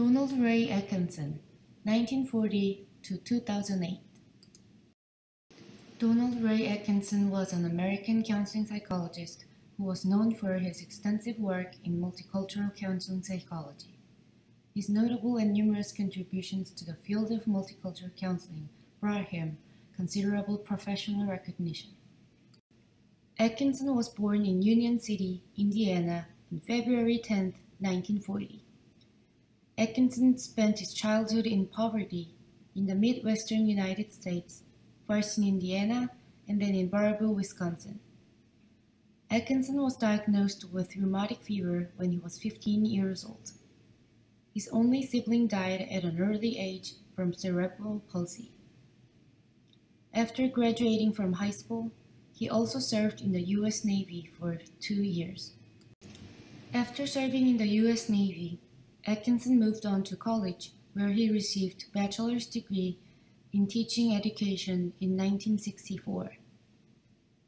Donald Ray Atkinson, 1940 to 2008. Donald Ray Atkinson was an American counseling psychologist who was known for his extensive work in multicultural counseling psychology. His notable and numerous contributions to the field of multicultural counseling brought him considerable professional recognition. Atkinson was born in Union City, Indiana on February 10, 1940. Atkinson spent his childhood in poverty in the Midwestern United States, first in Indiana and then in Baraboo, Wisconsin. Atkinson was diagnosed with rheumatic fever when he was 15 years old. His only sibling died at an early age from cerebral palsy. After graduating from high school, he also served in the U.S. Navy for two years. After serving in the U.S. Navy, Atkinson moved on to college, where he received a bachelor's degree in teaching education in 1964.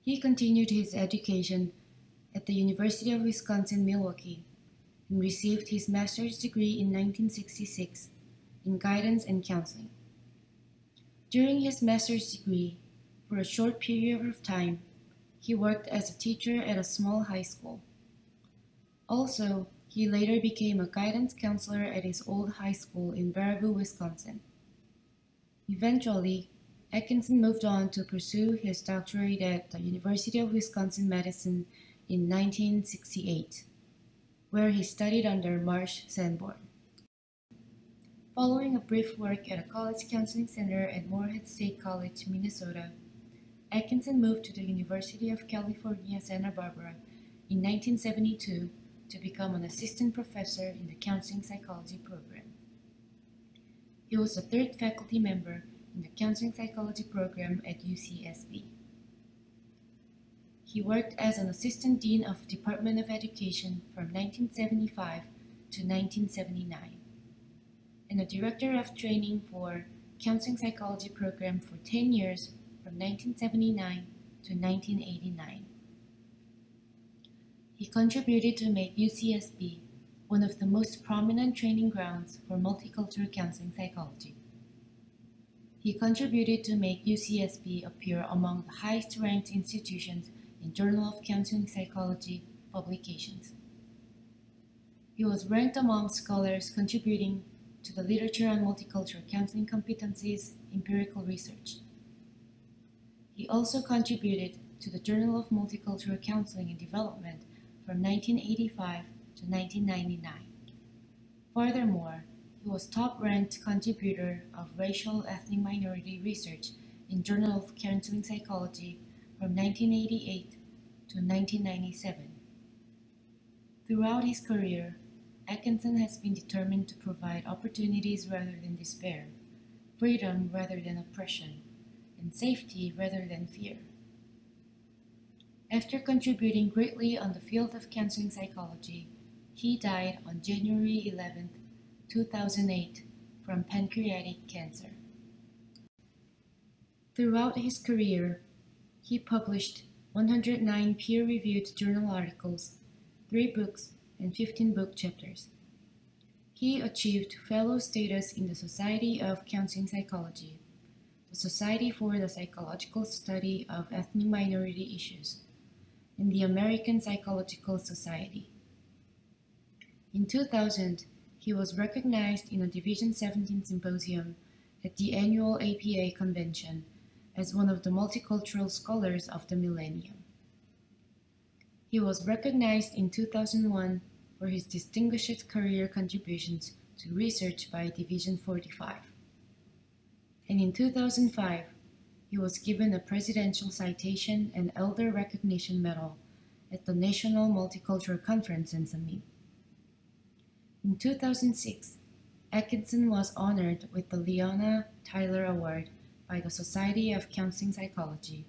He continued his education at the University of Wisconsin-Milwaukee and received his master's degree in 1966 in guidance and counseling. During his master's degree, for a short period of time, he worked as a teacher at a small high school. Also, he later became a guidance counselor at his old high school in Baraboo, Wisconsin. Eventually, Atkinson moved on to pursue his doctorate at the University of Wisconsin-Madison in 1968, where he studied under Marsh Sanborn. Following a brief work at a college counseling center at Moorhead State College, Minnesota, Atkinson moved to the University of California, Santa Barbara in 1972 to become an assistant professor in the counseling psychology program. He was the third faculty member in the counseling psychology program at UCSB. He worked as an assistant dean of the Department of Education from 1975 to 1979 and a director of training for counseling psychology program for 10 years from 1979 to 1989. He contributed to make UCSB one of the most prominent training grounds for multicultural counseling psychology. He contributed to make UCSB appear among the highest ranked institutions in Journal of Counseling Psychology publications. He was ranked among scholars contributing to the literature on multicultural counseling competencies empirical research. He also contributed to the Journal of Multicultural Counseling and Development from 1985 to 1999. Furthermore, he was top-ranked contributor of racial ethnic minority research in Journal of Counseling Psychology from 1988 to 1997. Throughout his career, Atkinson has been determined to provide opportunities rather than despair, freedom rather than oppression, and safety rather than fear. After contributing greatly on the field of counseling psychology, he died on January 11, 2008, from pancreatic cancer. Throughout his career, he published 109 peer-reviewed journal articles, 3 books, and 15 book chapters. He achieved fellow status in the Society of Counseling Psychology, the Society for the Psychological Study of Ethnic Minority Issues, and the American Psychological Society. In 2000, he was recognized in a Division 17 symposium at the annual APA convention as one of the multicultural scholars of the millennium. He was recognized in 2001 for his distinguished career contributions to research by Division 45. And in 2005, he was given a Presidential Citation and Elder Recognition Medal at the National Multicultural Conference in Summit. In 2006, Atkinson was honored with the Leona Tyler Award by the Society of Counseling Psychology,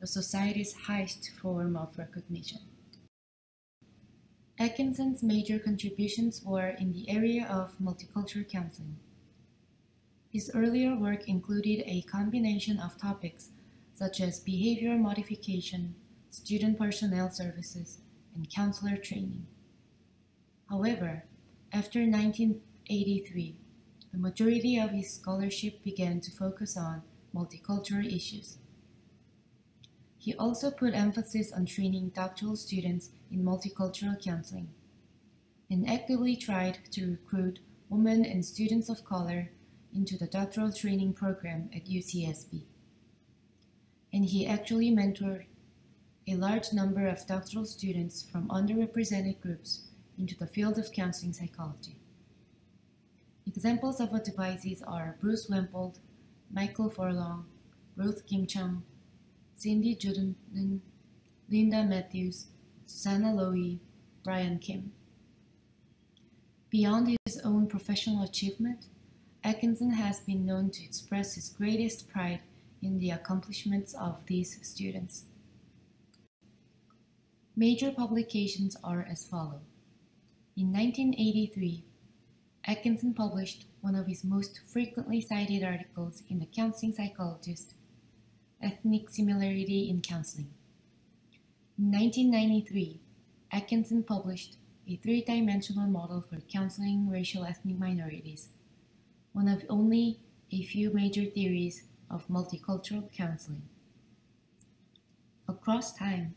the Society's highest form of recognition. Atkinson's major contributions were in the area of multicultural counseling. His earlier work included a combination of topics such as behavior modification, student personnel services, and counselor training. However, after 1983, the majority of his scholarship began to focus on multicultural issues. He also put emphasis on training doctoral students in multicultural counseling and actively tried to recruit women and students of color into the doctoral training program at UCSB. And he actually mentored a large number of doctoral students from underrepresented groups into the field of counseling psychology. Examples of advisees are Bruce Wampold, Michael Furlong, Ruth Gim Chung, Cindy Juden, Linda Matthews, Susanna Lowy, Brian Kim. Beyond his own professional achievement, Atkinson has been known to express his greatest pride in the accomplishments of these students. Major publications are as follow. In 1983, Atkinson published one of his most frequently cited articles in the Counseling Psychologist, Ethnic Similarity in Counseling. In 1993, Atkinson published a three-dimensional model for counseling racial ethnic minorities, one of only a few major theories of multicultural counseling. Across time,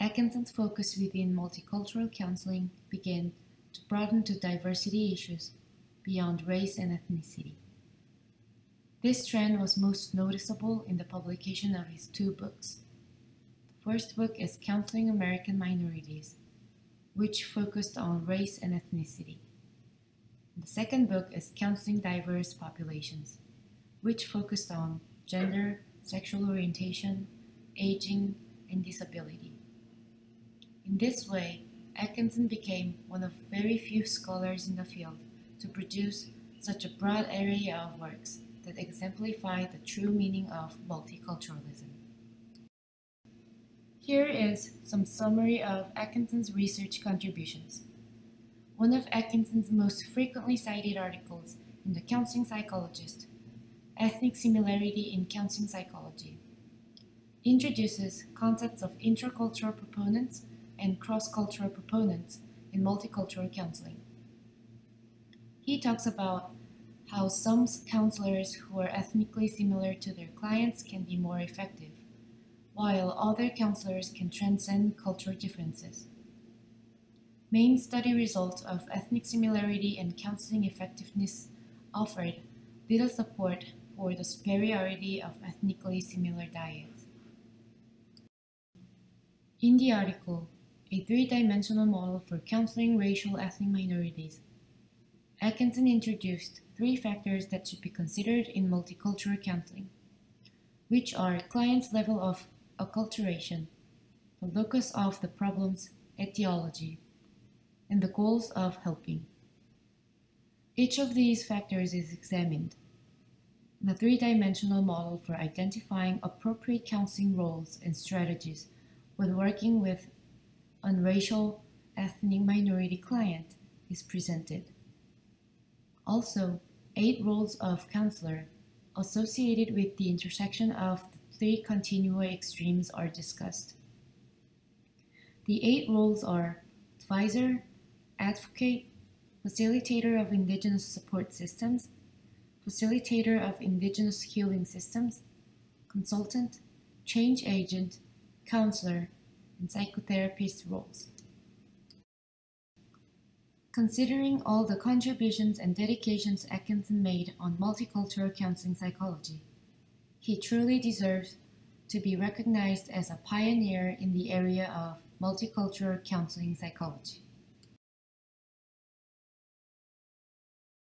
Atkinson's focus within multicultural counseling began to broaden to diversity issues beyond race and ethnicity. This trend was most noticeable in the publication of his two books. The first book is Counseling American Minorities, which focused on race and ethnicity. The second book is Counseling Diverse Populations, which focused on gender, sexual orientation, aging, and disability. In this way, Atkinson became one of very few scholars in the field to produce such a broad array of works that exemplify the true meaning of multiculturalism. Here is some summary of Atkinson's research contributions. One of Atkinson's most frequently cited articles in the Counseling Psychologist, Ethnic Similarity in Counseling Psychology, introduces concepts of intercultural proponents and cross-cultural proponents in multicultural counseling. He talks about how some counselors who are ethnically similar to their clients can be more effective while other counselors can transcend cultural differences. Main study results of ethnic similarity and counseling effectiveness offered little support for the superiority of ethnically similar dyads. In the article, A Three-Dimensional Model for Counseling Racial Ethnic Minorities, Atkinson introduced three factors that should be considered in multicultural counseling, which are client's level of acculturation, the locus of the problem's etiology, and the goals of helping. Each of these factors is examined in a three-dimensional model for identifying appropriate counseling roles and strategies when working with a racial ethnic minority client is presented. Also, eight roles of counselor associated with the intersection of the three continual extremes are discussed. The eight roles are advisor, advocate, facilitator of indigenous support systems, facilitator of indigenous healing systems, consultant, change agent, counselor, and psychotherapist roles. Considering all the contributions and dedications Atkinson made on multicultural counseling psychology, he truly deserves to be recognized as a pioneer in the area of multicultural counseling psychology.